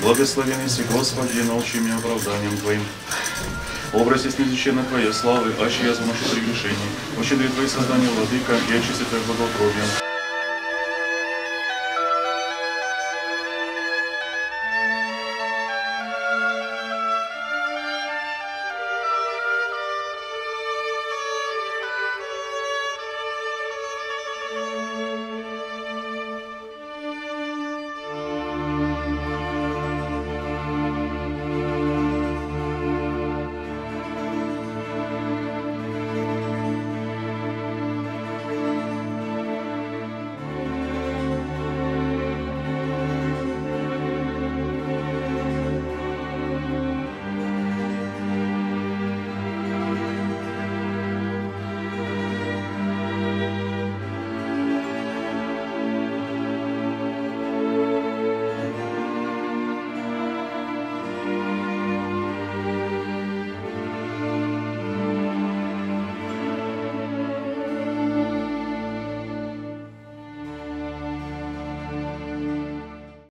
Благословенный си Господи, научи меня оправданием Твоим. Образе снизначена Твоя славы, аще я за наши прегрешения. Ощедрит Твои создания, Владыка, и очисти Твоим благоутробием.